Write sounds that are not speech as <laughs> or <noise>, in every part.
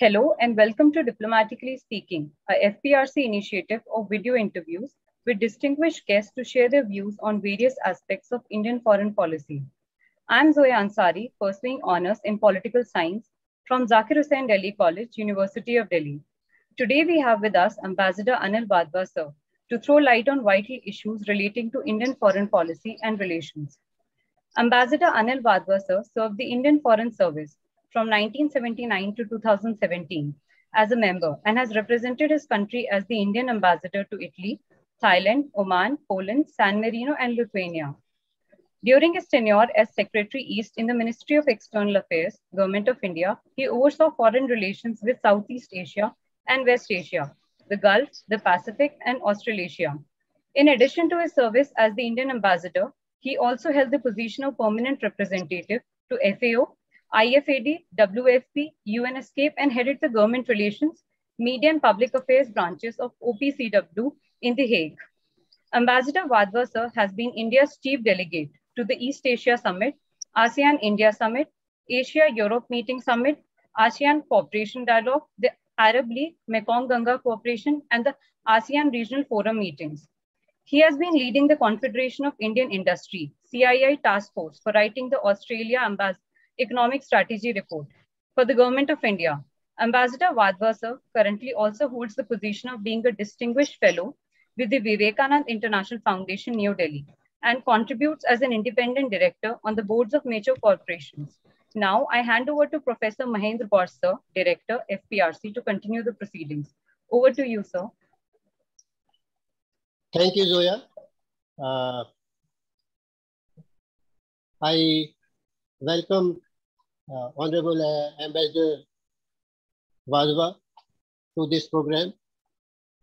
Hello and welcome to Diplomatically Speaking, a FPRC initiative of video interviews with distinguished guests to share their views on various aspects of Indian foreign policy. I'm Zoya Ansari, pursuing honors in political science from Zakir Husain Delhi College, University of Delhi. Today we have with us Ambassador Anil Wadhwa sir to throw light on vital issues relating to Indian foreign policy and relations. Ambassador Anil Wadhwa sir served the Indian Foreign Service from 1979 to 2017 as a member and has represented his country as the Indian ambassador to Italy, Thailand, Oman, Poland, San Marino, and Lithuania. During his tenure as Secretary East in the Ministry of External Affairs, Government of India, he oversaw foreign relations with Southeast Asia and West Asia, the Gulf, the Pacific, and Australasia. In addition to his service as the Indian ambassador, he also held the position of permanent representative to FAO IFAD, WFP, UN ESCAP, and headed the government relations, media and public affairs branches of OPCW in The Hague. Ambassador Wadhwa sir has been India's chief delegate to the East Asia Summit, ASEAN India Summit, Asia Europe Meeting Summit, ASEAN Cooperation Dialogue, the Arab League, Mekong Ganga Cooperation, and the ASEAN Regional Forum meetings. He has been leading the Confederation of Indian Industry, CII task force for writing the Australia Ambassador Economic Strategy Report for the Government of India. Ambassador sir currently also holds the position of being a distinguished fellow with the Vivekanand International Foundation, New Delhi, and contributes as an independent director on the boards of major corporations. Now I hand over to Professor Mahendra sir, Director, FPRC, to continue the proceedings. Over to you, sir. Thank you, Zoya. Uh, I welcome uh, Honorable uh, Ambassador Wadhwa to this program.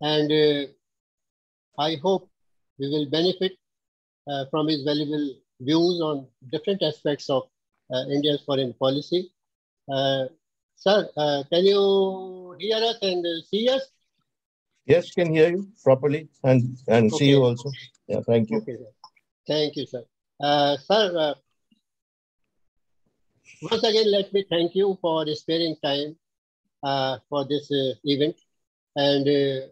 And uh, I hope we will benefit uh, from his valuable views on different aspects of uh, India's foreign policy. Uh, sir, can you hear us and see us? Yes, can hear you properly and, and okay. see you also. Yeah, thank you. Okay, thank you, sir. sir, once again, let me thank you for sparing time uh, for this uh, event. And uh,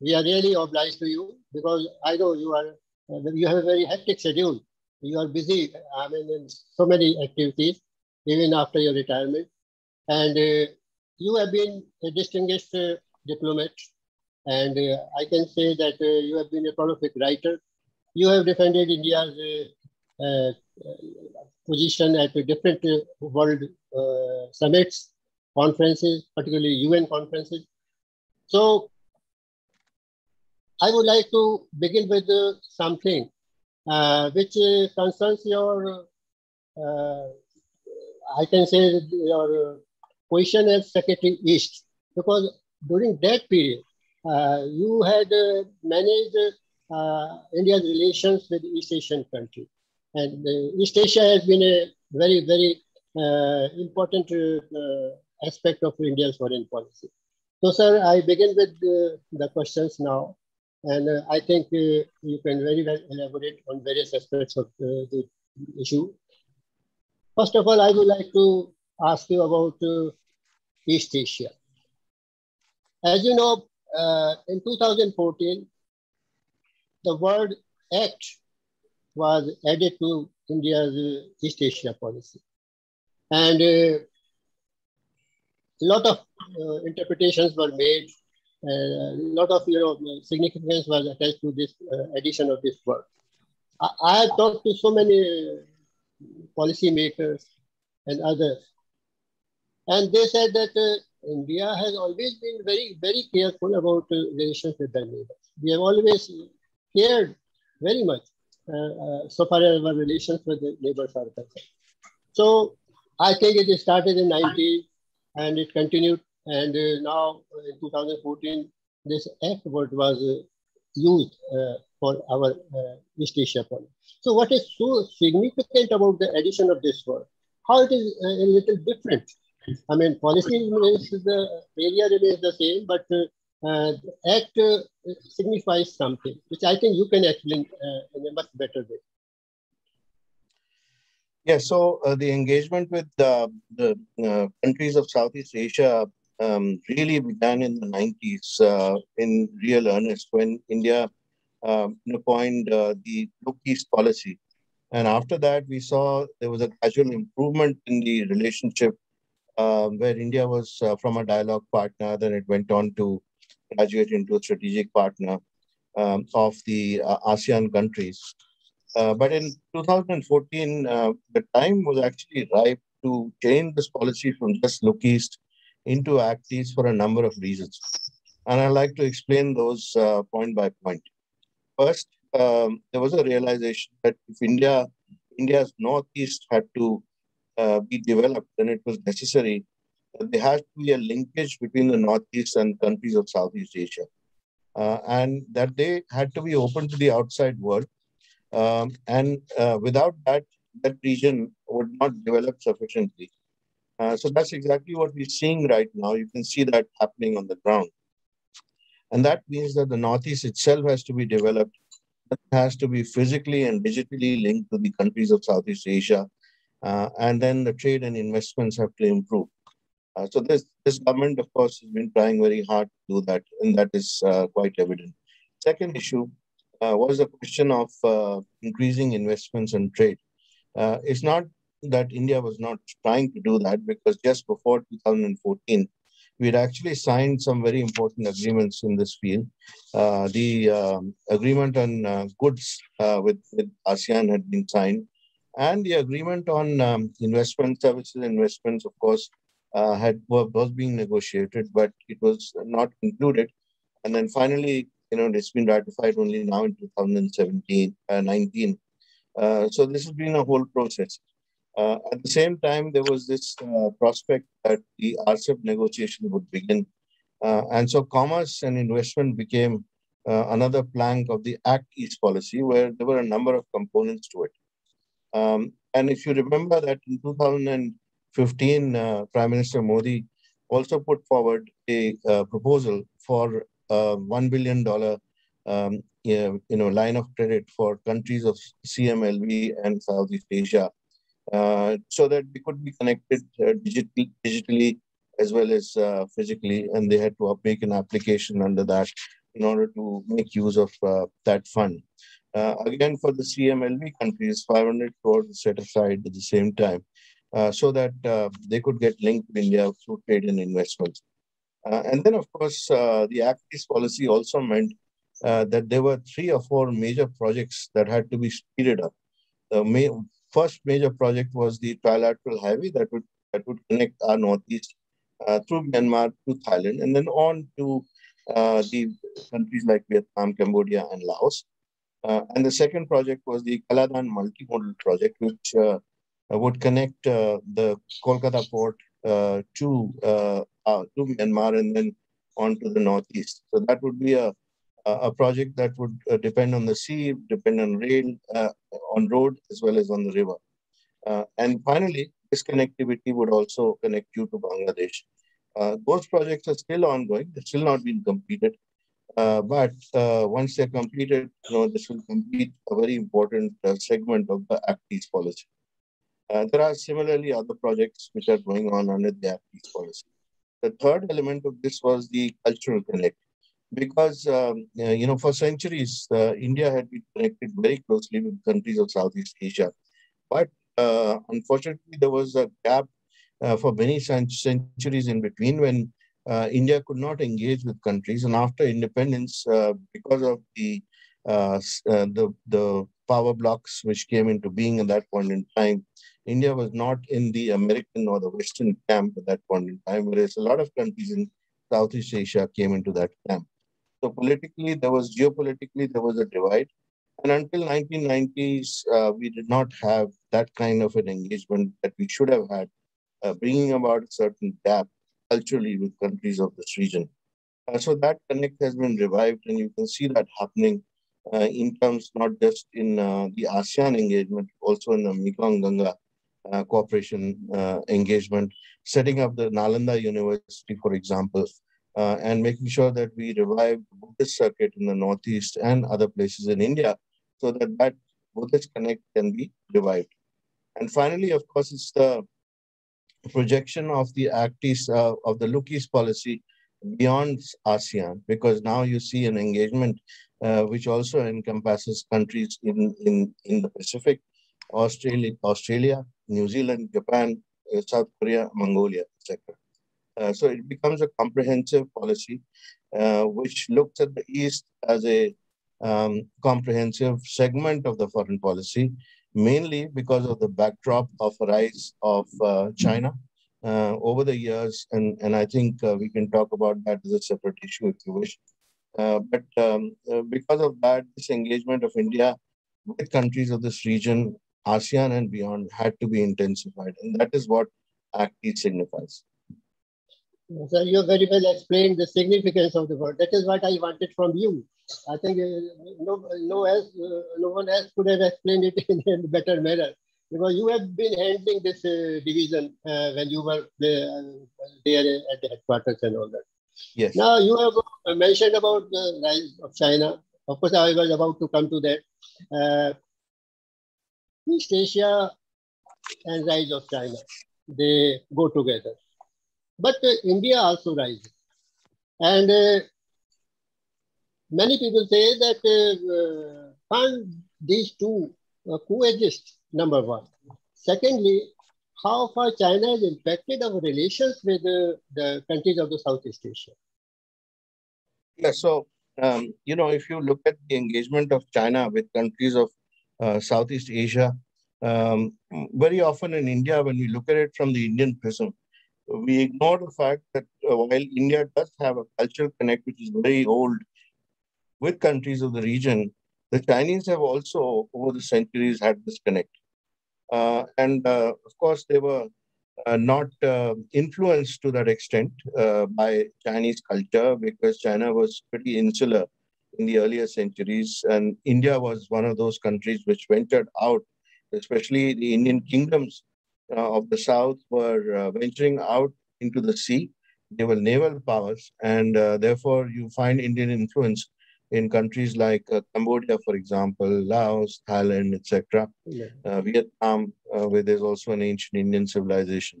we are really obliged to you because I know you are uh, you have a very hectic schedule. You are busy, I mean, in so many activities, even after your retirement. And uh, you have been a distinguished uh, diplomat. And I can say that you have been a prolific writer. You have defended India's position at different uh, world uh, summits, conferences, particularly UN conferences. So I would like to begin with uh, something uh, which uh, concerns your, uh, I can say, your position as Secretary East, because during that period, you had managed India's relations with East Asian countries. And East Asia has been a very, very uh, important uh, aspect of India's foreign policy. So, sir, I begin with uh, the questions now. And uh, I think uh, you can very well elaborate on various aspects of uh, the issue. First of all, I would like to ask you about East Asia. As you know, in 2014, the word act was added to India's uh, East Asia policy. And a uh, lot of uh, interpretations were made. A lot of you know, significance was attached to this addition of this word. I, I have talked to so many policymakers and others, and they said that uh, India has always been very, very careful about uh, relations with their neighbors. We have always cared very much uh, uh, Uh, so far as our relations with the neighbors are. So I think it started in 90 and it continued. And uh, now in 2014, this act word was uh, used uh, for our East Asia policy. So what is so significant about the addition of this word? How it is a little different. I mean, policy remains the area remains the same, but uh, uh, act uh, signifies something, which I think you can explain uh, in a much better way. Yeah, so uh, the engagement with the uh, countries of Southeast Asia um, really began in the 90s uh, in real earnest when India uh, coined uh, the Look East policy. And after that, we saw there was a gradual improvement in the relationship uh, where India was uh, from a dialogue partner, then it went on to graduate into a strategic partner um, of the uh, ASEAN countries. Uh, but in 2014, uh, the time was actually ripe to change this policy from just look east into act east for a number of reasons. And I'd like to explain those uh, point by point. First, um, there was a realization that if India, India's northeast had to uh, be developed, then it was necessary there has to be a linkage between the northeast and countries of Southeast Asia, uh, and that they had to be open to the outside world. Um, and uh, without that, that region would not develop sufficiently. Uh, so that's exactly what we're seeing right now. You can see that happening on the ground. And that means that the Northeast itself has to be developed. It has to be physically and digitally linked to the countries of Southeast Asia. Uh, and then the trade and investments have to improve. Uh, so this, this government, of course, has been trying very hard to do that, and that is uh, quite evident. Second issue uh, was the question of uh, increasing investments and trade. Uh, it's not that India was not trying to do that because just before 2014, we had actually signed some very important agreements in this field. The um, agreement on goods with, with ASEAN had been signed, and the agreement on um, investment services investments, of course, uh, had was being negotiated, but it was not concluded. And then finally, you know, it's been ratified only now in 2017, uh, 19. Uh, so this has been a whole process. Uh, at the same time, there was this uh, prospect that the RCEP negotiation would begin. Uh, and so commerce and investment became uh, another plank of the Act East policy, where there were a number of components to it. Um, and if you remember that in 2015, uh, Prime Minister Modi also put forward a proposal for a $1 billion um, you know, line of credit for countries of CMLV and Southeast Asia uh, so that they could be connected uh, digitally, digitally as well as uh, physically, and they had to make an application under that in order to make use of uh, that fund. Uh, again, for the CMLV countries, 500 crores set aside at the same time so that they could get linked to India through trade and investments. and then, of course, the Act East policy also meant that there were three or four major projects that had to be speeded up. The main, first major project was the trilateral highway that would that would connect our northeast uh, through Myanmar to Thailand and then on to uh, the countries like Vietnam, Cambodia, and Laos. Uh, and the second project was the Kaladan multimodal project, which uh, would connect uh, the Kolkata port uh, to to Myanmar and then on to the northeast. So that would be a a project that would uh, depend on the sea, depend on rail, uh, on road, as well as on the river. Uh, and finally, this connectivity would also connect you to Bangladesh. those projects are still ongoing. They've still not been completed. Uh, but uh, once they're completed, you know, this will complete a very important uh, segment of the Act East policy. there are similarly other projects which are going on under the Act East policy. The third element of this was the cultural connect because um, you know for centuries uh, India had been connected very closely with countries of Southeast Asia, but uh, unfortunately there was a gap uh, for many centuries in between when uh, India could not engage with countries, and after independence, uh, because of the uh, the the power blocks which came into being at that point in time, India was not in the American or the Western camp at that point in time, whereas a lot of countries in Southeast Asia came into that camp. So politically, there was geopolitically, there was a divide. And until 1990s, uh, we did not have that kind of an engagement that we should have had, uh, bringing about a certain gap culturally with countries of this region. Uh, so that connect has been revived, and you can see that happening uh, in terms not just in uh, the ASEAN engagement, also in the Mekong Ganga uh, cooperation engagement, setting up the Nalanda University, for example, uh, and making sure that we revive the Buddhist circuit in the Northeast and other places in India so that that Buddhist connect can be revived. And finally, of course, it's the projection of the Act East, uh, of the East policy beyond ASEAN, because now you see an engagement uh, which also encompasses countries in, in, in the Pacific, Australia, Australia, New Zealand, Japan, uh, South Korea, Mongolia, etc. Uh, so it becomes a comprehensive policy uh, which looks at the East as a um, comprehensive segment of the foreign policy, mainly because of the backdrop of rise of uh, China uh, over the years. And, and I think uh, we can talk about that as a separate issue if you wish. Uh, but um, uh, because of that, this engagement of India with countries of this region, ASEAN and beyond, had to be intensified. And that is what Act East signifies. So you have very well explained the significance of the word. That is what I wanted from you. I think uh, no, no, else, uh, no one else could have explained it <laughs> in a better manner. Because you have been handling this uh, division uh, when you were there, uh, there at the headquarters and all that. Yes. Now you have mentioned about the rise of China. Of course, I was about to come to that. East Asia and rise of China, they go together. But uh, India also rises. And uh, many people say that uh, can these two coexist, number one. Secondly, how far China has impacted our relations with the countries of the Southeast Asia? Yeah, so, um, you know, if you look at the engagement of China with countries of uh, Southeast Asia, um, very often in India, when we look at it from the Indian prism, we ignore the fact that uh, while India does have a cultural connect which is very old with countries of the region, the Chinese have also, over the centuries, had this connect. Uh, and uh, of course, they were uh, not influenced to that extent by Chinese culture because China was pretty insular in the earlier centuries. And India was one of those countries which ventured out, especially the Indian kingdoms uh, of the South were uh, venturing out into the sea. They were naval powers, and uh, therefore you find Indian influence in countries like uh, Cambodia, for example, Laos, Thailand, etc., yeah. uh, Vietnam, uh, where there's also an ancient Indian civilization.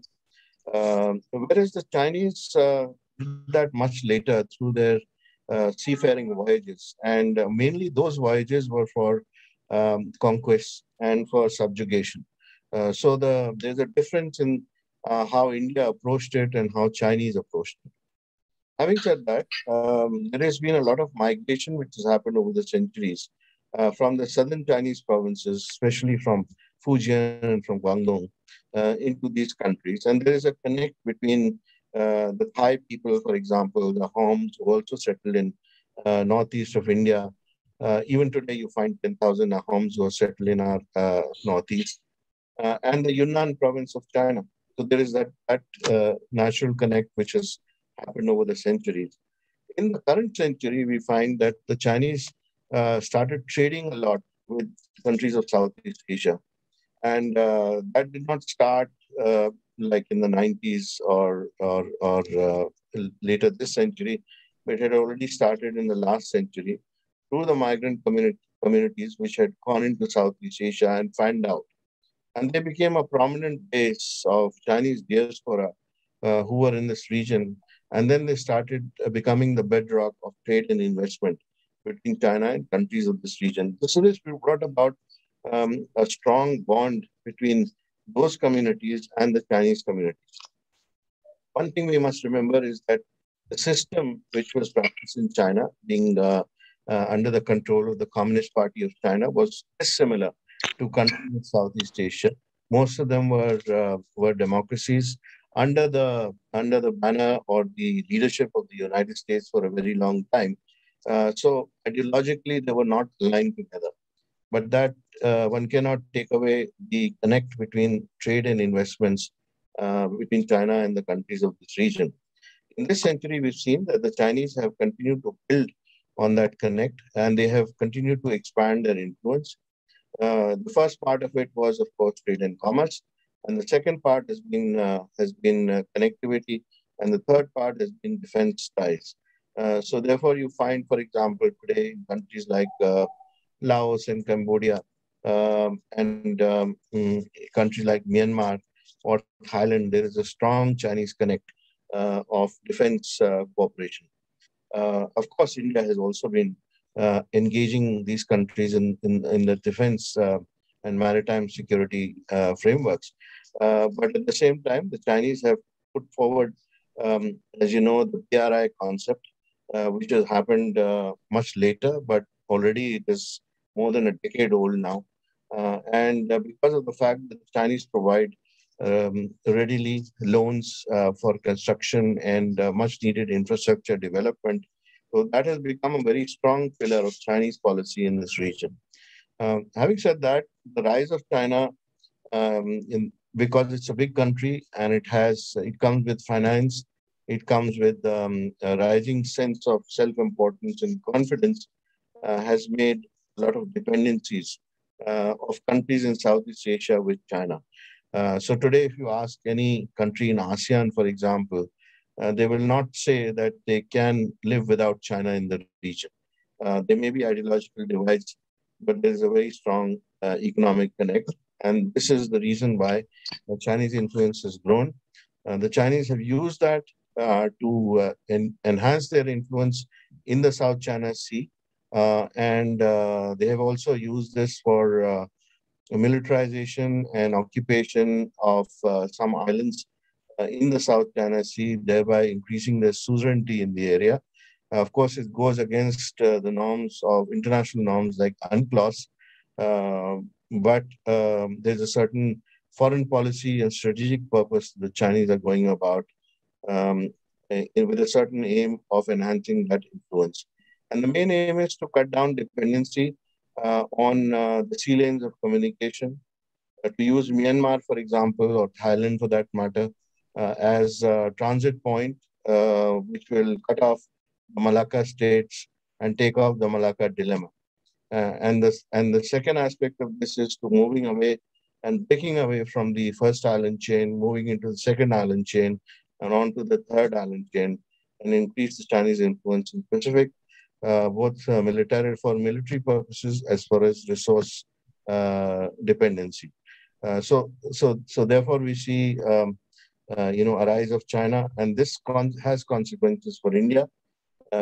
Um, whereas the Chinese did that much later through their seafaring voyages, and mainly those voyages were for um, conquest and for subjugation. Uh, so the there's a difference in uh, how India approached it and how Chinese approached it. Having said that, um, there has been a lot of migration which has happened over the centuries uh, from the southern Chinese provinces, especially from Fujian and from Guangdong, uh, into these countries. And there is a connect between uh, the Thai people, for example, the Ahoms who also settled in uh, northeast of India. even today, you find 10,000 Ahoms who are settled in our northeast uh, and the Yunnan province of China. So there is that, that uh, natural connect which has happened over the centuries. In the current century, we find that the Chinese uh, started trading a lot with countries of Southeast Asia. And uh, that did not start uh, like in the 90s or, or, or uh, later this century, but it had already started in the last century through the migrant community, communities which had gone into Southeast Asia and found out and they became a prominent base of Chinese diaspora uh, who were in this region. And then they started uh, becoming the bedrock of trade and investment between China and countries of this region. So this brought about um, a strong bond between those communities and the Chinese communities. One thing we must remember is that the system which was practiced in China, being uh, uh, under the control of the Communist Party of China, was similar to countries in Southeast Asia. Most of them were uh, were democracies under the under the banner or the leadership of the United States for a very long time. Uh, so ideologically, they were not aligned together. But that uh, one cannot take away the connect between trade and investments uh, between China and the countries of this region. In this century, we've seen that the Chinese have continued to build on that connect and they have continued to expand their influence uh, the first part of it was, of course, trade and commerce, and the second part has been uh, has been uh, connectivity, and the third part has been defense ties. Uh, so, therefore, you find, for example, today in countries like uh, Laos and Cambodia, um, and um, mm, countries like Myanmar, or Thailand, there is a strong Chinese connect uh, of defense uh, cooperation. Of course, India has also been engaging these countries in, in, in the defense and maritime security uh, frameworks. but at the same time, the Chinese have put forward, um, as you know, the BRI concept, which has happened much later, but already it is more than a decade old now. and because of the fact that the Chinese provide um, readily loans uh, for construction and uh, much needed infrastructure development. So that has become a very strong pillar of Chinese policy in this region. Um, having said that, the rise of China, um, in, because it's a big country and it has, it comes with finance, it comes with um, a rising sense of self-importance and confidence, uh, has made a lot of dependencies uh, of countries in Southeast Asia with China. Uh, so today, if you ask any country in ASEAN, for example, uh, they will not say that they can live without China in the region. Uh, there may be ideological divides, but there is a very strong uh, economic connect. And this is the reason why the Chinese influence has grown. Uh, the Chinese have used that to en enhance their influence in the South China Sea. and they have also used this for militarization and occupation of uh, some islands uh, in the South China Sea, thereby increasing their suzerainty in the area. Uh, of course, it goes against uh, the norms of international norms like UNCLOS, uh, but um, there's a certain foreign policy and strategic purpose the Chinese are going about um, with a certain aim of enhancing that influence. And the main aim is to cut down dependency uh, on uh, the sea lanes of communication. Uh, to use Myanmar, for example, or Thailand for that matter, as a transit point, which will cut off Malacca Straits and take off the Malacca dilemma. Uh, and the and the second aspect of this is to moving away and breaking away from the first island chain, moving into the second island chain, and on to the third island chain, and increase the Chinese influence in Pacific, uh, both uh, military for military purposes as far as resource uh, dependency. so, so, so therefore, we see um, you know a rise of China, and this con has consequences for India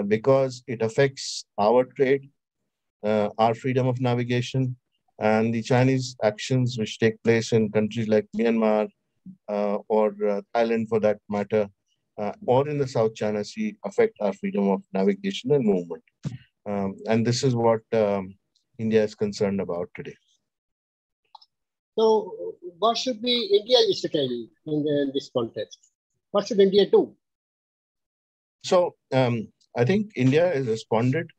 because it affects our trade, our freedom of navigation, and the Chinese actions which take place in countries like Myanmar uh, or uh, Thailand for that matter uh, or in the South China Sea affect our freedom of navigation and movement. Um, and this is what um, India is concerned about today. So, what should be India's strategy in, the, in this context? What should India do? So, um, I think India has responded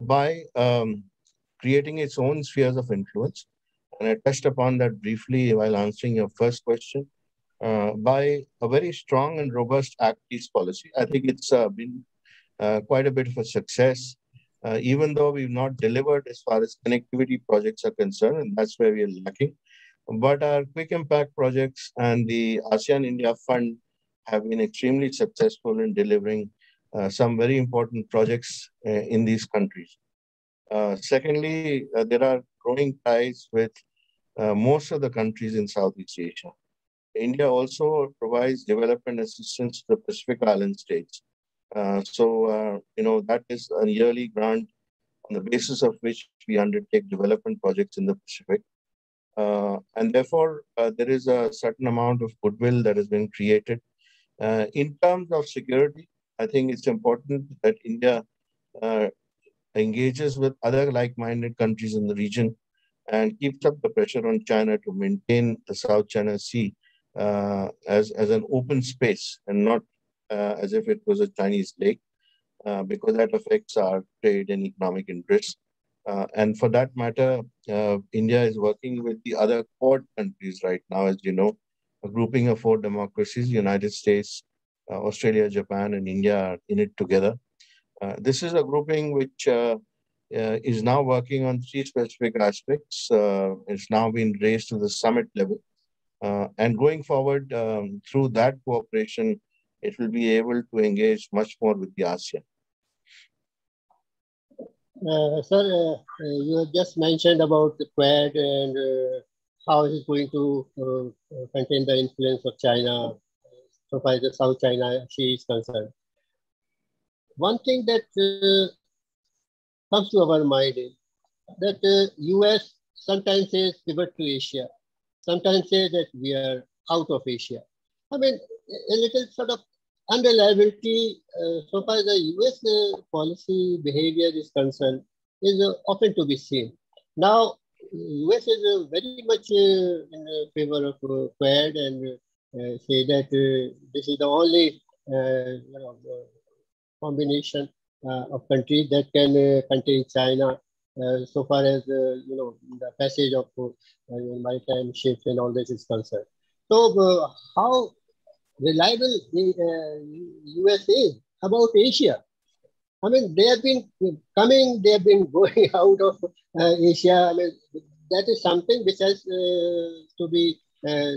by um, creating its own spheres of influence. And I touched upon that briefly while answering your first question. Uh, by a very strong and robust Act East policy. I think it's uh, been uh, quite a bit of a success, uh, even though we've not delivered as far as connectivity projects are concerned, and that's where we are lacking. But our quick impact projects and the ASEAN India Fund have been extremely successful in delivering uh, some very important projects in these countries. secondly, there are growing ties with most of the countries in Southeast Asia. India also provides development assistance to the Pacific Island states. Uh, so, uh, you know, that is a yearly grant on the basis of which we undertake development projects in the Pacific. Uh, and therefore, uh, there is a certain amount of goodwill that has been created. Uh, in terms of security, I think it's important that India uh, engages with other like-minded countries in the region and keeps up the pressure on China to maintain the South China Sea uh, as, as an open space and not uh, as if it was a Chinese lake, uh, because that affects our trade and economic interests. Uh, and for that matter, uh, India is working with the other Quad countries right now, as you know, a grouping of four democracies, United States, Australia, Japan, and India are in it together. this is a grouping which is now working on three specific aspects. it's now been raised to the summit level. Uh, and going forward, um, through that cooperation, it will be able to engage much more with the ASEAN. Uh, sir, uh, uh, you have just mentioned about the Quad and uh, how it is going to uh, contain the influence of China so far as the South China Sea is concerned. One thing that uh, comes to our mind is that uh, US sometimes says pivot to Asia, sometimes says that we are out of Asia. I mean, a little sort of unreliability uh, so far as the US uh, policy behavior is concerned is uh, often to be seen. Now, US is uh, very much uh, in favor of uh, and Eh, say that eh, this is the only eh, you know, combination of countries that can contain China uh, so far as uh, you know the passage of uh, maritime ships and all this is concerned. So how reliable the US is about Asia? I mean, they have been coming, they have been <laughs> going out of Asia. I mean, that is something which has to be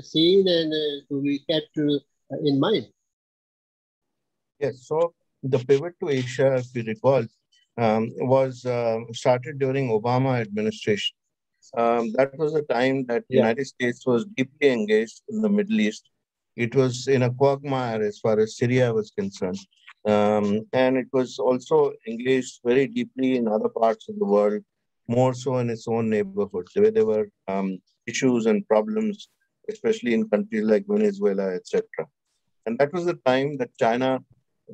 seen and to be kept in mind. Yes, so the pivot to Asia, if we recall, um, was uh, started during Obama administration. Um, that was a time that the yeah. United States was deeply engaged in the Middle East. It was in a quagmire as far as Syria was concerned. Um, and it was also engaged very deeply in other parts of the world, more so in its own neighborhood, where there were um, issues and problems, especially in countries like Venezuela, etc. And that was the time that China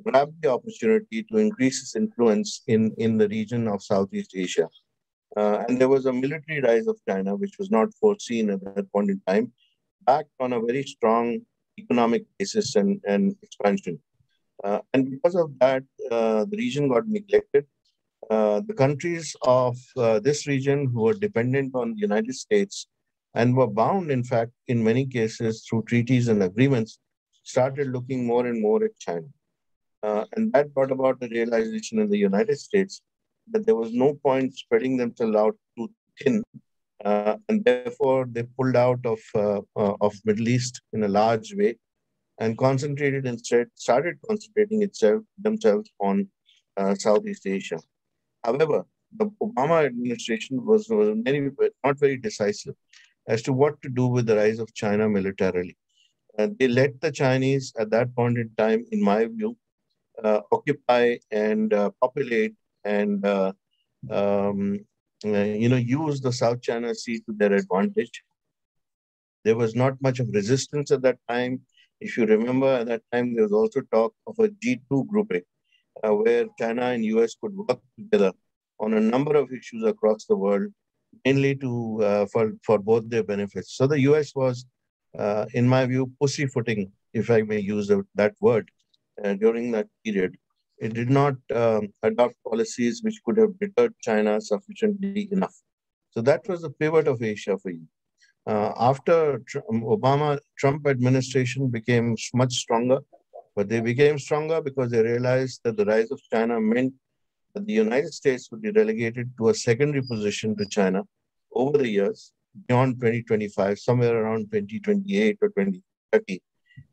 grabbed the opportunity to increase its influence in, in the region of Southeast Asia. Uh, and there was a military rise of China, which was not foreseen at that point in time, backed on a very strong economic basis and, and expansion. Uh, and because of that, uh, the region got neglected. Uh, the countries of uh, this region who were dependent on the United States and were bound, in fact, in many cases through treaties and agreements, started looking more and more at China. Uh, and that brought about the realization in the United States that there was no point spreading themselves out too thin. Uh, and therefore, they pulled out of, uh, uh of Middle East in a large way and concentrated instead, started concentrating itself themselves on uh, Southeast Asia. However, the Obama administration was, was not very decisive as to what to do with the rise of China militarily. Uh, they let the Chinese at that point in time, in my view, uh, occupy and uh, populate and uh, um, you know use the South China Sea to their advantage. There was not much of resistance at that time. If you remember, at that time there was also talk of a G2 grouping, uh, where China and US could work together on a number of issues across the world, mainly to uh, for for both their benefits. So the US was, uh, in my view, pussyfooting, if I may use that word, uh, during that period. It did not um, adopt policies which could have deterred China sufficiently enough. So that was the pivot of Asia for you. Uh, after um, Obama Trump administration became much stronger, but they became stronger because they realized that the rise of China meant that the United States would be relegated to a secondary position to China over the years beyond 2025, somewhere around 2028 or 2030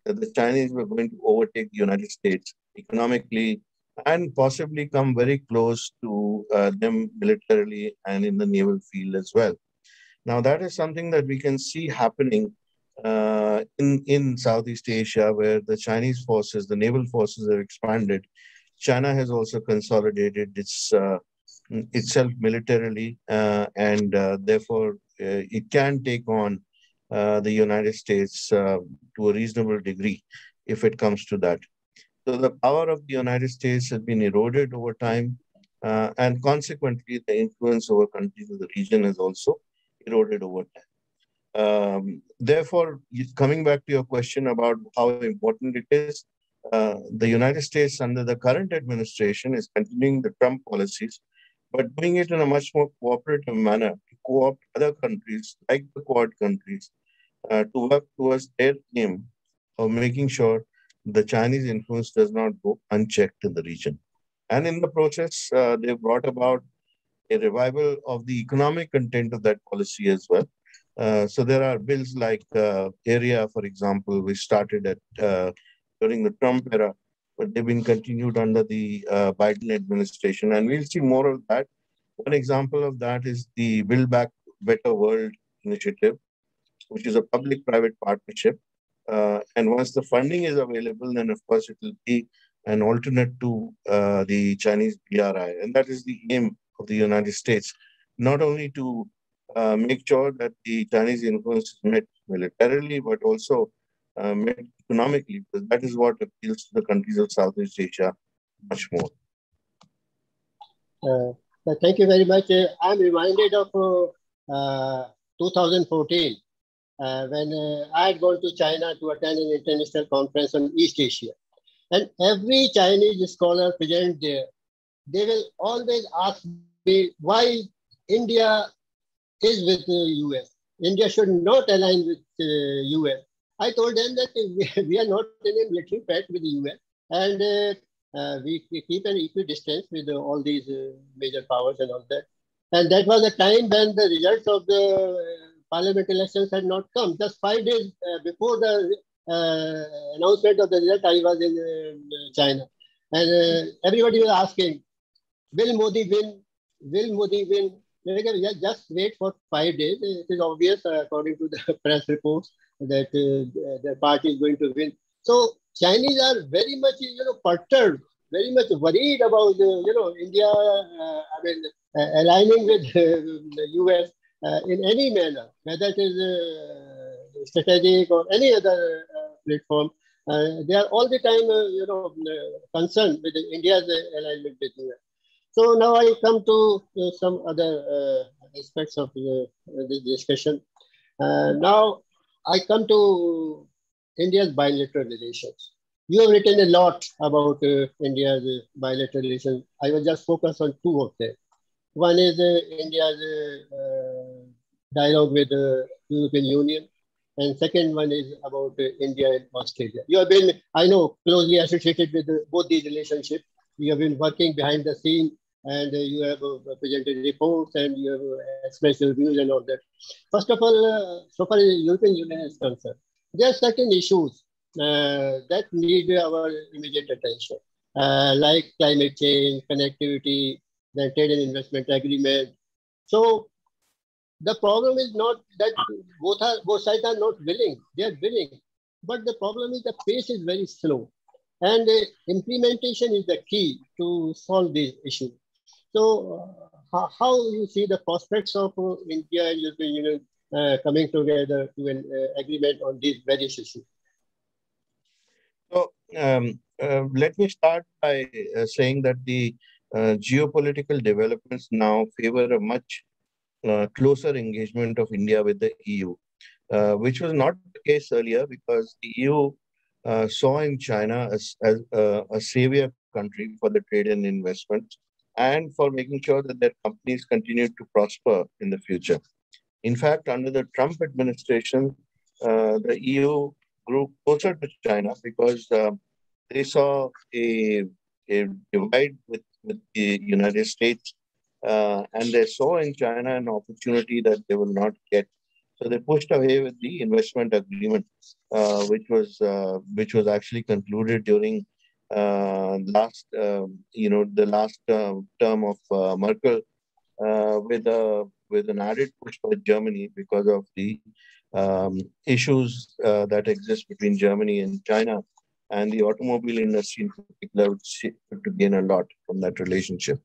that the Chinese were going to overtake the United States economically and possibly come very close to uh, them militarily and in the naval field as well. Now, that is something that we can see happening uh, in, in Southeast Asia, where the Chinese forces, the naval forces have expanded. China has also consolidated its uh, itself militarily, uh, and uh, therefore it can take on the United States to a reasonable degree if it comes to that. So the power of the United States has been eroded over time, uh, and consequently, the influence over countries of the region has also eroded over time. Um, therefore, coming back to your question about how important it is, uh, the United States under the current administration is continuing the Trump policies, but doing it in a much more cooperative manner to co-opt other countries like the Quad countries uh, to work towards their aim of making sure the Chinese influence does not go unchecked in the region. And in the process, uh, they brought about a revival of the economic content of that policy as well. Uh, so there are bills like uh, ARIA, for example, which started at uh, during the Trump era, but they've been continued under the uh, Biden administration, and we'll see more of that. One example of that is the Build Back Better World initiative, which is a public-private partnership. Uh, and once the funding is available, then of course it will be an alternate to uh, the Chinese BRI. And that is the aim of the United States, not only to uh, make sure that the Chinese influence is met militarily, but also uh, met economically, because that is what appeals to the countries of Southeast Asia much more. Uh, thank you very much. Uh, I'm reminded of uh, 2014 when I had gone to China to attend an international conference on East Asia. And every Chinese scholar present there, they will always ask me why India is with the US. India should not align with the US. I told them that <laughs> we, are not in a military pact with the US. And uh, uh, we, we, keep an equal distance with uh, all these uh, major powers and all that. And that was a time when the results of the uh, parliament elections had not come. Just five days uh, before the announcement of the result, I was in China. And everybody was asking, will Modi win? Will Modi win? Just wait for five days. It is obvious, according to the <laughs> press reports, that the party is going to win. So Chinese are very much, you know, perturbed, very much worried about, uh, you know, India, uh, I mean, uh, aligning with the US uh, in any manner, whether it is uh, strategic or any other uh, platform. they are all the time, you know, concerned with India's alignment with US. So now I come to some other aspects of the discussion. now I come to India's bilateral relations. You have written a lot about uh, India's uh, bilateral relations. I will just focus on two of them. One is uh, India's uh, dialogue with the European Union, and second one is about uh, India and Australia. You have been, I know, closely associated with uh, both these relationships. You have been working behind the scene and uh, you have uh, presented reports and you have uh, expressed your views and all that. First of all, so far as the European Union is concerned, there are certain issues uh, that need our immediate attention, uh, like climate change, connectivity, the trade and investment agreement. So the problem is not that both are both sides are not willing; they are willing, but the problem is the pace is very slow, and uh, implementation is the key to solve these issues. So, uh, how you see the prospects of uh, India and European Union uh, coming together to an uh, agreement on these various issues? So um, uh, let me start by uh, saying that the uh, geopolitical developments now favor a much closer engagement of India with the EU, which was not the case earlier because the EU saw in China as, as a savior country for the trade and investment and for making sure that their companies continue to prosper in the future. In fact, under the Trump administration, uh, the EU grew closer to China because uh, they saw a, a divide with, with the United States uh, and they saw in China an opportunity that they will not get. So they pushed away with the investment agreement, uh, which was uh, which was actually concluded during last um, you know the last term of Merkel with a with an added push by Germany because of the um, issues uh, that exist between Germany and China. And the automobile industry in particular would to gain a lot from that relationship.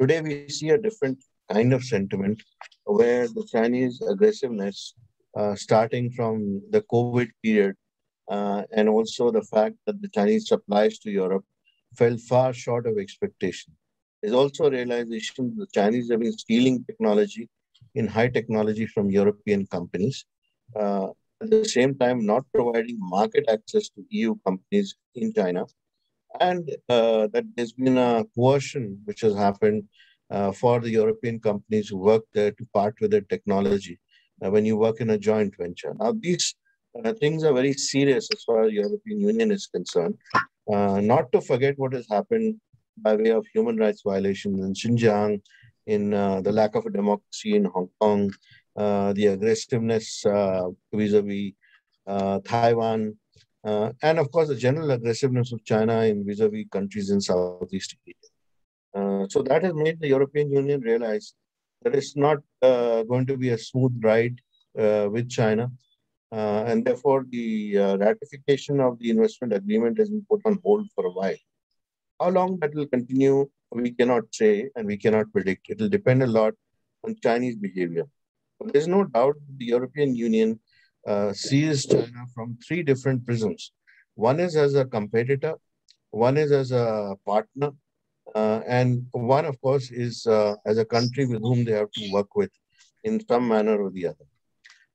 Today, we see a different kind of sentiment where the Chinese aggressiveness, uh, starting from the COVID period, uh, and also the fact that the Chinese supplies to Europe fell far short of expectation. There's also a realization that the Chinese have been stealing technology in high technology from European companies. Uh, at the same time, not providing market access to EU companies in China. And uh, that there's been a coercion which has happened uh, for the European companies who work there to part with their technology uh, when you work in a joint venture. Now, these uh, things are very serious as far as European Union is concerned. Uh, not to forget what has happened by way of human rights violations in Xinjiang, in uh, the lack of a democracy in Hong Kong, uh, the aggressiveness uh, vis-a-vis uh, Taiwan, and of course the general aggressiveness of China in vis-a-vis countries in Southeast Asia. so that has made the European Union realize that it's not going to be a smooth ride with China. Uh, and therefore, the uh, ratification of the investment agreement has been put on hold for a while. How long that will continue, we cannot say and we cannot predict. It will depend a lot on Chinese behavior. But there's no doubt the European Union uh, sees China from three different prisms. One is as a competitor, one is as a partner, uh, and one, of course, is uh, as a country with whom they have to work with in some manner or the other.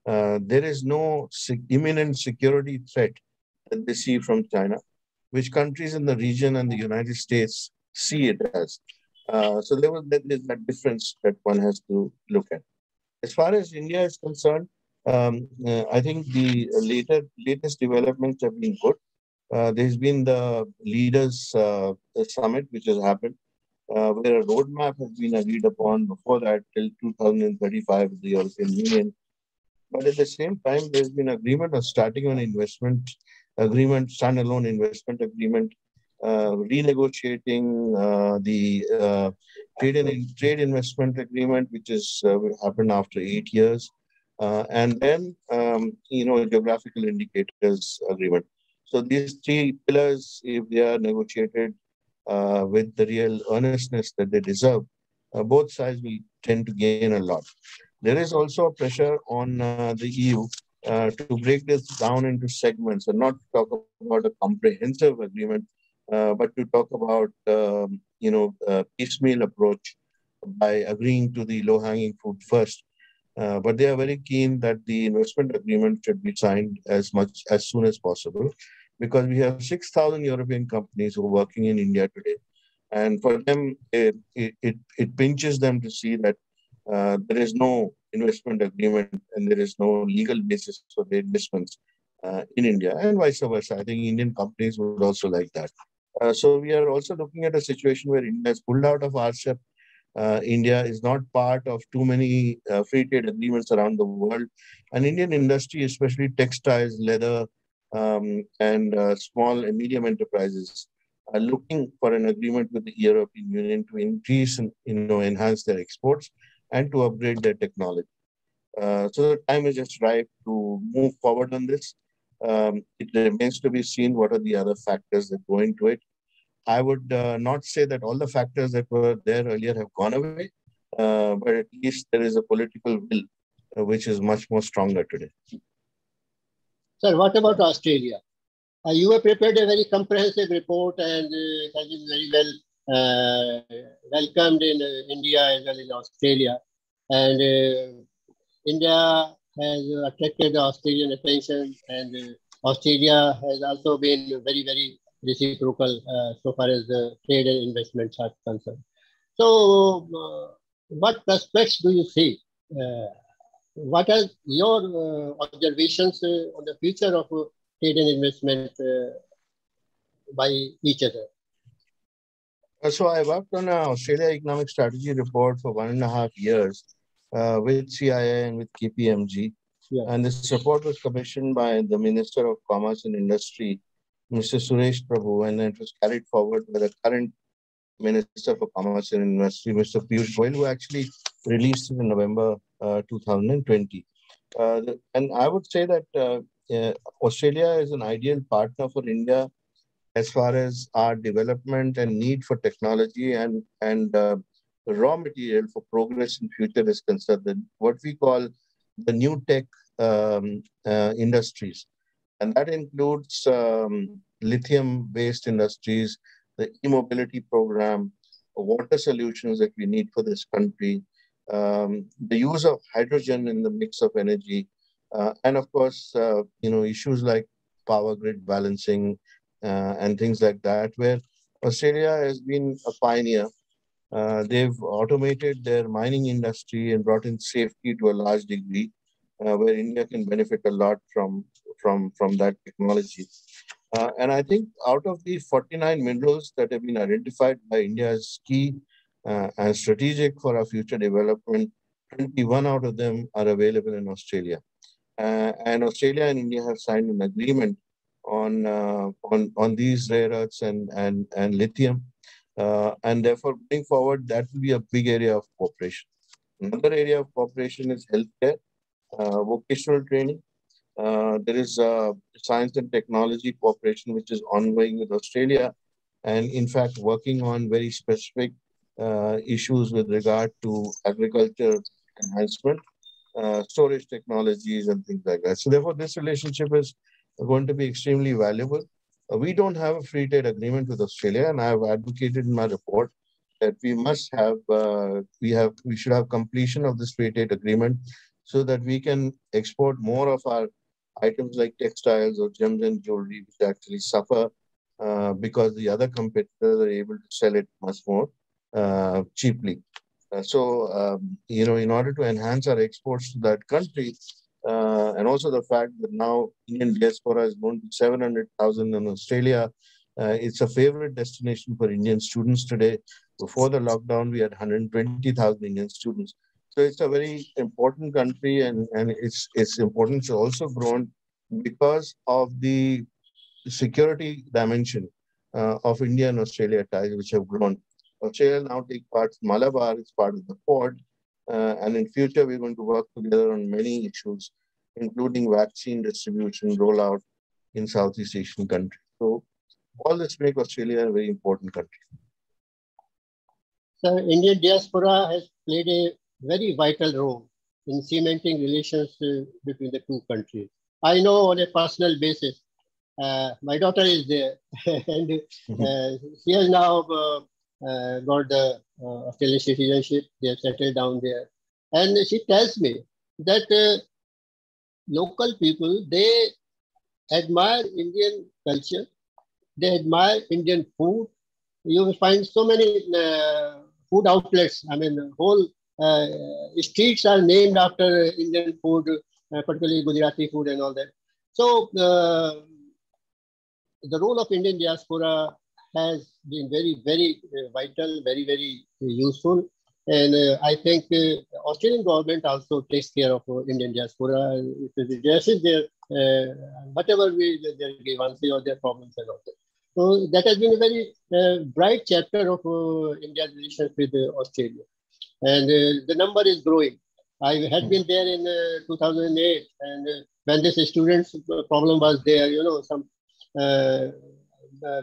Uh, there is no imminent security threat that they see from China, which countries in the region and the United States see it as. Uh, so there was that, that difference that one has to look at. As far as India is concerned, um, uh, I think the later latest developments have been good. Uh, there's been the leaders uh, summit which has happened, uh, where a roadmap has been agreed upon before that till 2035 with the European Union. But at the same time, there's been agreement of starting an investment agreement, standalone investment agreement, uh, renegotiating uh, the uh, trade trade investment agreement, which is will happen after eight years, and then um, you know geographical indicators agreement. So these three pillars, if they are negotiated uh, with the real earnestness that they deserve, uh, both sides will tend to gain a lot. There is also a pressure on uh, the EU uh, to break this down into segments and not talk about a comprehensive agreement, uh, but to talk about um, you know piecemeal approach by agreeing to the low-hanging fruit first. Uh, but they are very keen that the investment agreement should be signed as much as soon as possible because we have 6,000 European companies who are working in India today. And for them, it, it, it pinches them to see that uh, there is no investment agreement and there is no legal basis for the investments uh, in India and vice versa. I think Indian companies would also like that. Uh, so we are also looking at a situation where India has pulled out of RCEP. Uh, India is not part of too many uh, free trade agreements around the world. And Indian industry, especially textiles, leather, um, and uh, small and medium enterprises are looking for an agreement with the European Union to increase and you know enhance their exports and to upgrade their technology. Uh, so the time is just right to move forward on this. Um, it remains to be seen what are the other factors that go into it. I would uh, not say that all the factors that were there earlier have gone away, uh, but at least there is a political will uh, which is much more stronger today. Sir, what about Australia? Uh, you have prepared a very comprehensive report and uh, has been very well welcomed in uh, India as well as Australia. And uh, India has attracted Australian attention and uh, Australia has also been very, very reciprocal so far as the trade and investments are concerned. So, what prospects do you see what are your uh, observations uh, on the future of uh, trade and investment by each other? So I worked on an Australia Economic Strategy report for one and a half years uh, with CII and with KPMG. Yeah. And this report was commissioned by the Minister of Commerce and Industry, Mr. Suresh Prabhu, and it was carried forward by the current Minister for Commerce and Industry, Mr. Piyush Goyal, who actually released it in November uh, 2020. Uh, and I would say that uh, Australia is an ideal partner for India as far as our development and need for technology and, and raw material for progress in future is concerned. What we call the new tech um, uh, industries. And that includes um, lithium-based industries, the e-mobility program, water solutions that we need for this country, um, the use of hydrogen in the mix of energy, uh, and of course, uh, you know, issues like power grid balancing uh, and things like that, where Australia has been a pioneer. Uh, they've automated their mining industry and brought in safety to a large degree, uh, where India can benefit a lot from from from that technology. Uh, and I think out of the 49 minerals that have been identified by India as key uh, and strategic for our future development. 21 out of them are available in Australia. Uh, and Australia and India have signed an agreement on, uh, on, on these rare earths and, and, and lithium. Uh, and therefore, going forward, that will be a big area of cooperation. Another area of cooperation is healthcare. vocational training. there is science and technology cooperation, which is ongoing with Australia, and in fact, working on very specific uh, issues with regard to agriculture enhancement, uh, storage technologies, and things like that. So, therefore, this relationship is going to be extremely valuable. Uh, we don't have a free trade agreement with Australia, and I have advocated in my report that we must have uh, we have we should have completion of this free trade agreement so that we can export more of our items like textiles or gems and jewelry, which actually suffer uh, because the other competitors are able to sell it much more uh, cheaply. Uh, so, um, you know, in order to enhance our exports to that country, uh, and also the fact that now Indian diaspora is going to 700,000 in Australia, uh, it's a favorite destination for Indian students today. Before the lockdown, we had 120,000 Indian students. So it's a very important country, and, and its its importance has also grown because of the security dimension uh, of India and Australia ties, which have grown. Australia now take part, Malabar is part of the uh, and in future we're going to work together on many issues, including vaccine distribution, rollout in Southeast Asian countries. So all this make Australia a very important country. So Indian diaspora has played a very vital role in cementing relations uh, between the two countries. I know on a personal basis, uh, my daughter is there, <laughs> and mm-hmm. uh, she has now uh, uh, got the uh, Australian citizenship. They have settled down there. And she tells me that uh, local people, they admire Indian culture. They admire Indian food. You will find so many uh, food outlets. I mean, whole uh, streets are named after Indian food, particularly Gujarati food and all that. So the role of Indian diaspora has been very, very uh, vital, very, very useful. And uh, I think uh, Australian government also takes care of Indian diaspora. It addresses their whatever way their grievances or their problems and all that. So that has been a very uh, bright chapter of uh, India's relations with uh, Australia. And the number is growing. I had been there in 2008, and when this students' problem was there, you know, some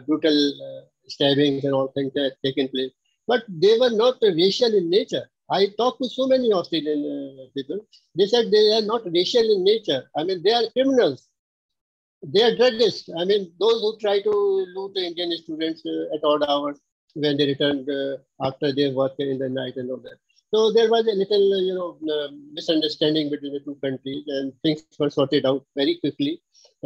brutal uh, stabbings and all things that taken place. But they were not racial in nature. I talked to so many Australian uh, people. They said they are not racial in nature. I mean, they are criminals. They are druggists. I mean, those who try to loot the Indian students uh, at odd hours when they returned uh, after their work in the night and all that. So there was a little, you know, uh, misunderstanding between the two countries, and things were sorted out very quickly.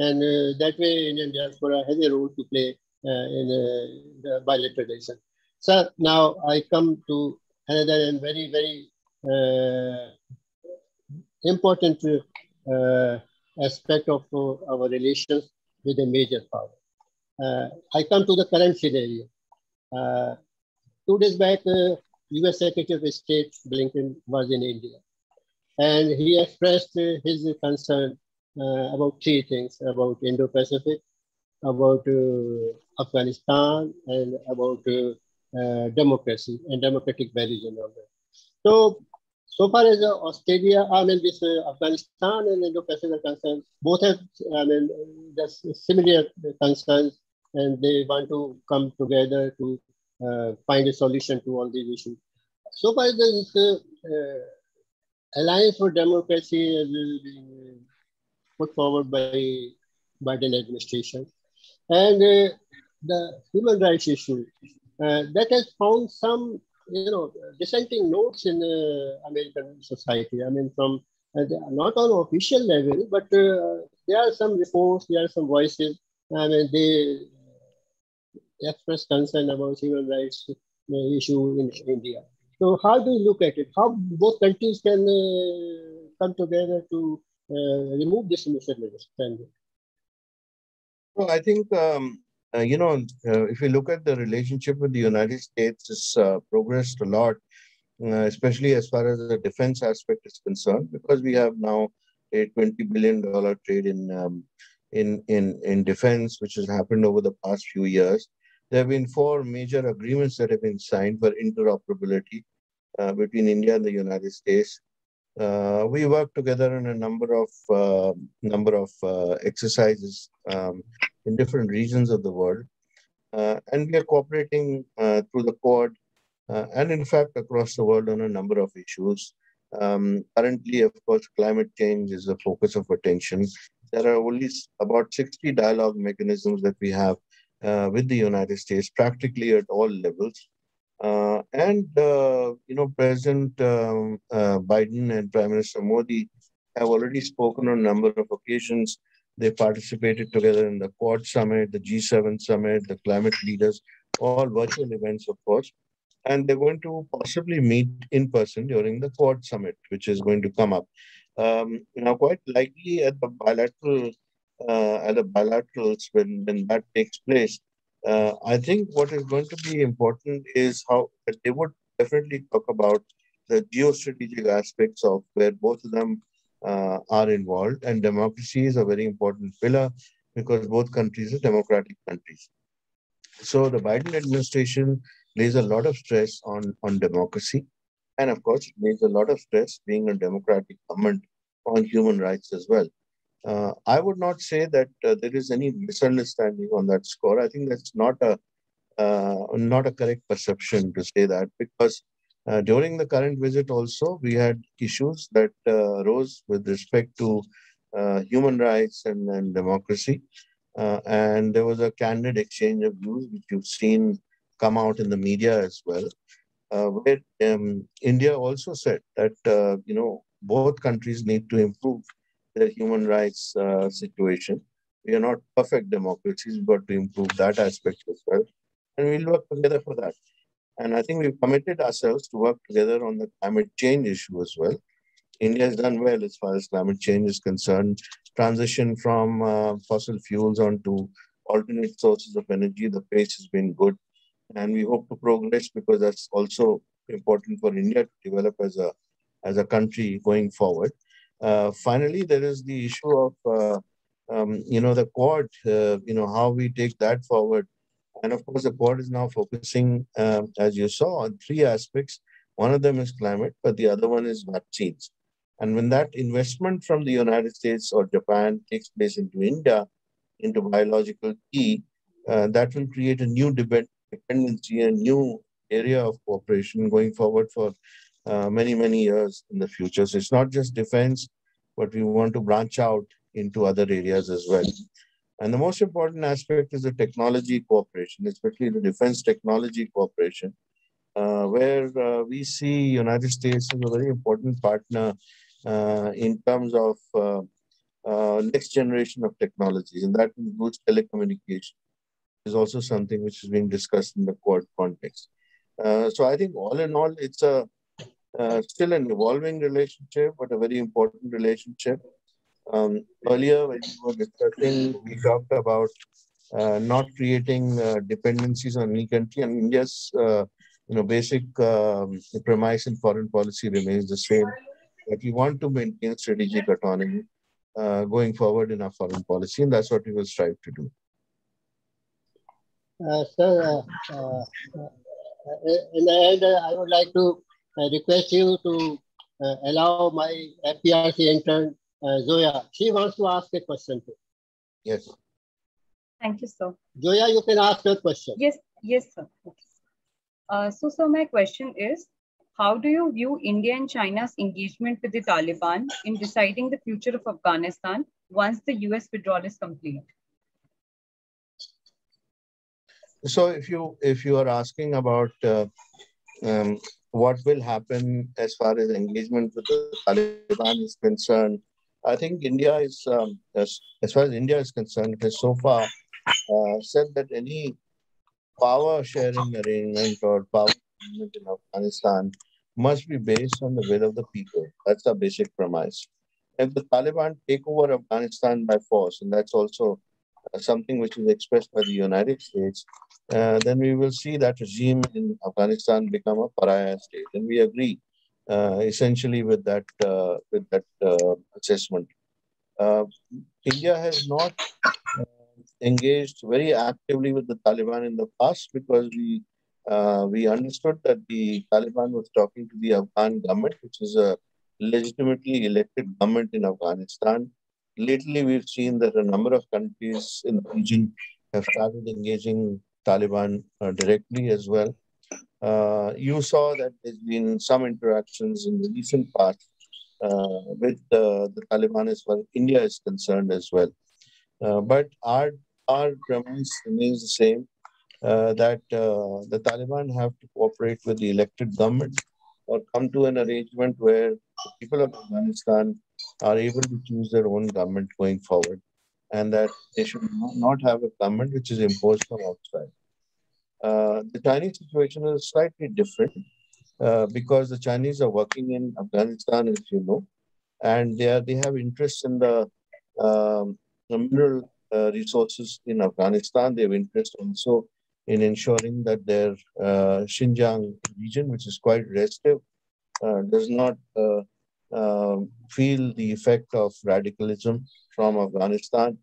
And uh, that way, Indian diaspora has a role to play uh, in uh, the bilateral relation. So now I come to another and very, very uh, important aspect of our relations with a major power. I come to the current scenario. two days back, US Secretary of State Blinken was in India. And he expressed his concern uh, about three things about Indo Pacific, about uh, Afghanistan, and about uh, democracy and democratic values and all that. So, so far as Australia, I mean, this Afghanistan and Indo Pacific are concerned, both have, I mean, there's similar concerns, and they want to come together to uh, find a solution to all these issues. So far, this uh, Alliance for Democracy put forward by Biden administration. And uh, the human rights issue, uh, that has found some, you know, dissenting notes in uh, American society. I mean, from uh, not on official level, but uh, there are some reports, there are some voices. I mean, they express concern about human rights uh, issue in India. So how do you look at it? How both countries can come together to remove this misunderstanding? Well, I think, um, uh, you know, uh, if you look at the relationship with the United States, it's progressed a lot, especially as far as the defense aspect is concerned, because we have now a $20 billion trade in, um, in, in, in defense, which has happened over the past few years. There have been four major agreements that have been signed for interoperability uh, between India and the United States. Uh, we work together in a number of uh, number of uh, exercises um, in different regions of the world, uh, and we are cooperating uh, through the Quad uh, and in fact across the world on a number of issues. Um, currently, of course, climate change is the focus of attention. There are only about 60 dialogue mechanisms that we have with the United States, practically at all levels. Uh, and, uh, you know, President um, uh, Biden and Prime Minister Modi have already spoken on a number of occasions. They participated together in the Quad Summit, the G7 Summit, the climate leaders, all virtual events, of course. And they're going to possibly meet in person during the Quad Summit, which is going to come up. Um, now, quite likely at the bilateral, uh, at the bilaterals, when, when that takes place, uh, I think what is going to be important is how they would definitely talk about the geostrategic aspects of where both of them uh, are involved. And democracy is a very important pillar because both countries are democratic countries. So the Biden administration lays a lot of stress on, on democracy. And of course, it lays a lot of stress, being a democratic government, on human rights as well. Uh, I would not say that uh, there is any misunderstanding on that score. I think that's not a uh, not a correct perception to say that because uh, during the current visit also we had issues that uh, rose with respect to uh, human rights and, and democracy, and there was a candid exchange of views which you've seen come out in the media as well, where um, India also said that you know both countries need to improve their human rights uh, situation. We are not perfect democracies, but to improve that aspect as well. And we'll work together for that. And I think we've committed ourselves to work together on the climate change issue as well. India has done well as far as climate change is concerned. Transition from uh, fossil fuels onto alternate sources of energy, the pace has been good. And we hope to progress because that's also important for India to develop as a, as a country going forward. Uh, finally, there is the issue of, uh, um, you know, the Quad, uh, you know, how we take that forward. And of course, the Quad is now focusing, um, as you saw, on three aspects. One of them is climate, but the other one is vaccines. And when that investment from the United States or Japan takes place into India, into biological key, uh, that will create a new dependency, a new area of cooperation going forward for uh, many, many years in the future. So it's not just defense, but we want to branch out into other areas as well. And the most important aspect is the technology cooperation, especially the defense technology cooperation, uh, where uh, we see United States as a very important partner uh, in terms of uh, uh, next generation of technologies, and that includes telecommunication. Is also something which is being discussed in the Quad context. so I think all in all, it's a uh, still an evolving relationship, but a very important relationship. Um, earlier, when we were discussing, we talked about uh, not creating uh, dependencies on any country, and India's uh, you know basic um, premise in foreign policy remains the same. That we want to maintain strategic autonomy uh, going forward in our foreign policy, and that's what we will strive to do. Uh, sir, in the end, I would like to I request you to uh, allow my FPRC intern, uh, Zoya. She wants to ask a question too. Yes. Thank you, sir. Zoya, you can ask your question. Yes, yes, sir. Uh, so, so my question is, how do you view India and China's engagement with the Taliban in deciding the future of Afghanistan once the US withdrawal is complete? So, if you if you are asking about uh, um, what will happen as far as engagement with the Taliban is concerned. I think India is, um, as, as far as India is concerned, has so far uh, said that any power sharing arrangement or power arrangement in Afghanistan must be based on the will of the people. That's the basic premise. If the Taliban take over Afghanistan by force, and that's also something which is expressed by the United States, uh, then we will see that regime in Afghanistan become a pariah state. And we agree uh, essentially with that, uh, with that uh, assessment. Uh, India has not uh, engaged very actively with the Taliban in the past because we we understood that the Taliban was talking to the Afghan government, which is a legitimately elected government in Afghanistan. Lately, we've seen that a number of countries in the region have started engaging Taliban uh, directly as well. Uh, you saw that there's been some interactions in the recent past uh, with the Taliban as far as India is concerned as well. Uh, but our, our premise remains the same, uh, that uh, the Taliban have to cooperate with the elected government or come to an arrangement where the people of Afghanistan are able to choose their own government going forward and that they should not have a government which is imposed from outside. Uh, the Chinese situation is slightly different uh, because the Chinese are working in Afghanistan, as you know, and they are they have interest in the, um, the mineral uh, resources in Afghanistan. They have interest also in ensuring that their uh, Xinjiang region, which is quite restive, uh, does not uh, feel the effect of radicalism from Afghanistan.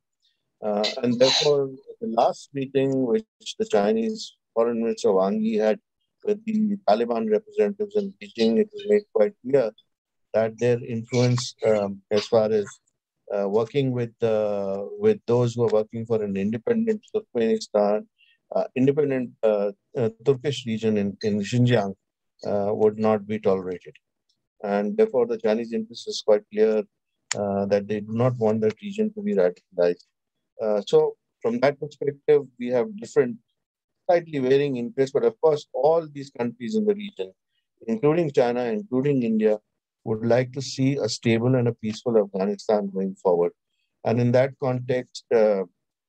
and therefore, the last meeting which the Chinese Foreign Minister Wang Yi had with the Taliban representatives in Beijing, it was made quite clear that their influence um, as far as uh, working with uh, with those who are working for an independent Turkestan, uh, independent uh, uh, Turkish region in, in Xinjiang uh, would not be tolerated. And therefore, the Chinese interest is quite clear that they do not want that region to be radicalized. so, from that perspective, we have different slightly varying interests, but of course, all these countries in the region, including China, including India, would like to see a stable and a peaceful Afghanistan going forward. And in that context, uh,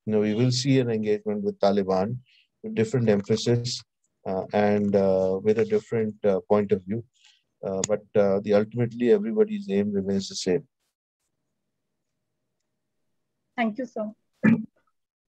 you know, we will see an engagement with Taliban with different emphasis uh, and uh, with a different uh, point of view. Uh, but uh, the ultimately everybody's aim remains the same. Thank you, sir.